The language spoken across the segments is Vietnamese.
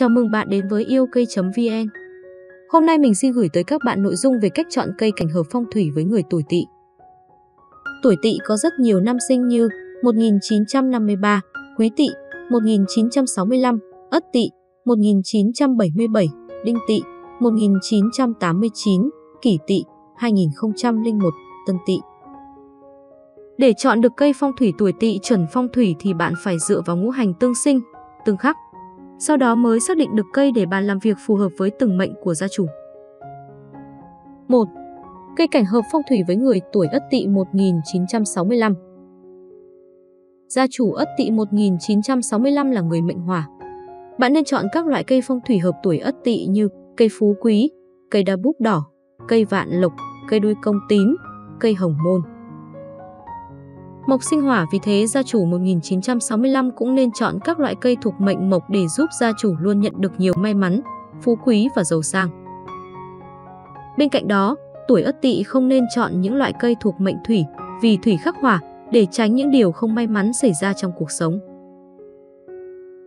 Chào mừng bạn đến với yêu cây.vn. Hôm nay mình xin gửi tới các bạn nội dung về cách chọn cây cảnh hợp phong thủy với người tuổi Tỵ. Tuổi Tỵ có rất nhiều năm sinh như 1953, Quý Tỵ 1965, Ất Tỵ 1977, Đinh Tỵ 1989, Kỷ Tỵ 2001, Tân Tỵ. Để chọn được cây phong thủy tuổi Tỵ chuẩn phong thủy thì bạn phải dựa vào ngũ hành tương sinh, tương khắc sau đó mới xác định được cây để bàn làm việc phù hợp với từng mệnh của gia chủ. 1. Cây cảnh hợp phong thủy với người tuổi Ất Tỵ 1965. Gia chủ Ất Tỵ 1965 là người mệnh hỏa. Bạn nên chọn các loại cây phong thủy hợp tuổi Ất Tỵ như cây phú quý, cây đa búp đỏ, cây vạn lộc, cây đuôi công tím, cây hồng môn. Mộc sinh hỏa vì thế gia chủ 1965 cũng nên chọn các loại cây thuộc mệnh mộc để giúp gia chủ luôn nhận được nhiều may mắn, phú quý và giàu sang. Bên cạnh đó, tuổi Ất Tỵ không nên chọn những loại cây thuộc mệnh thủy vì thủy khắc hỏa để tránh những điều không may mắn xảy ra trong cuộc sống.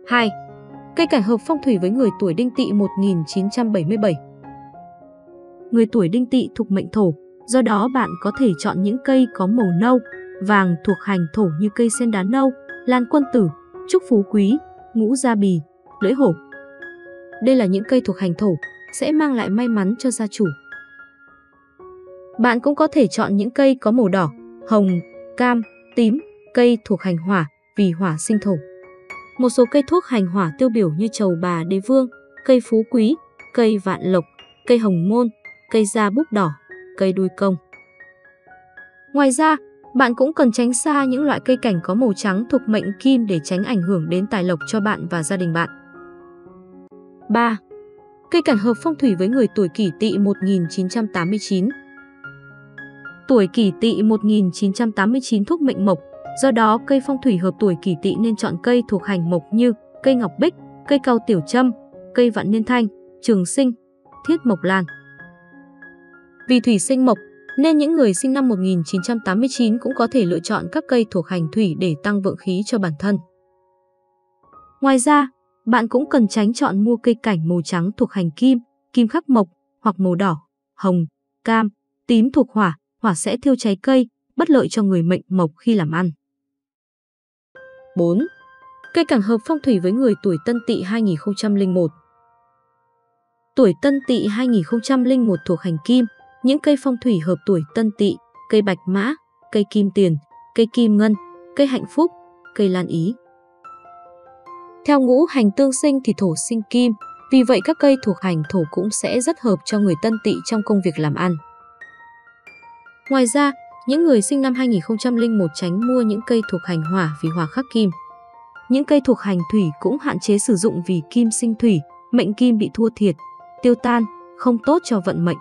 2. Cây cảnh hợp phong thủy với người tuổi Đinh Tỵ 1977. Người tuổi Đinh Tỵ thuộc mệnh thổ, do đó bạn có thể chọn những cây có màu nâu, vàng thuộc hành thổ như cây sen đá nâu, lan quân tử, trúc phú quý, ngũ gia bì, lưỡi hổ. Đây là những cây thuộc hành thổ, sẽ mang lại may mắn cho gia chủ. Bạn cũng có thể chọn những cây có màu đỏ, hồng, cam, tím, cây thuộc hành hỏa vì hỏa sinh thổ. Một số cây thuốc hành hỏa tiêu biểu như trầu bà đế vương, cây phú quý, cây vạn lộc, cây hồng môn, cây da búp đỏ, cây đuôi công. Ngoài ra, bạn cũng cần tránh xa những loại cây cảnh có màu trắng thuộc mệnh kim để tránh ảnh hưởng đến tài lộc cho bạn và gia đình bạn. 3. Cây cảnh hợp phong thủy với người tuổi kỷ tỵ 1989 Tuổi kỷ tỵ 1989 thuộc mệnh mộc, do đó cây phong thủy hợp tuổi kỷ tỵ nên chọn cây thuộc hành mộc như cây ngọc bích, cây cao tiểu trâm, cây vạn niên thanh, trường sinh, thiết mộc lan. Vì thủy sinh mộc, nên những người sinh năm 1989 cũng có thể lựa chọn các cây thuộc hành thủy để tăng vượng khí cho bản thân. Ngoài ra, bạn cũng cần tránh chọn mua cây cảnh màu trắng thuộc hành kim, kim khắc mộc hoặc màu đỏ, hồng, cam, tím thuộc hỏa, hỏa sẽ thiêu cháy cây, bất lợi cho người mệnh mộc khi làm ăn. 4. Cây cảnh hợp phong thủy với người tuổi Tân Tỵ 2001. Tuổi Tân Tỵ 2001 thuộc hành kim, những cây phong thủy hợp tuổi tân tỵ, cây bạch mã, cây kim tiền, cây kim ngân, cây hạnh phúc, cây lan ý. Theo ngũ hành tương sinh thì thổ sinh kim, vì vậy các cây thuộc hành thổ cũng sẽ rất hợp cho người tân tỵ trong công việc làm ăn. Ngoài ra, những người sinh năm 2001 tránh mua những cây thuộc hành hỏa vì hỏa khắc kim. Những cây thuộc hành thủy cũng hạn chế sử dụng vì kim sinh thủy, mệnh kim bị thua thiệt, tiêu tan, không tốt cho vận mệnh.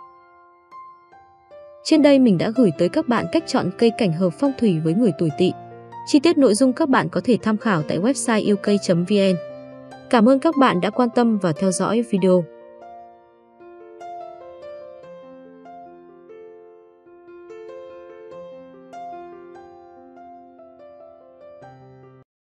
Trên đây mình đã gửi tới các bạn cách chọn cây cảnh hợp phong thủy với người tuổi tỵ. Chi tiết nội dung các bạn có thể tham khảo tại website yêu cây.vn. Cảm ơn các bạn đã quan tâm và theo dõi video.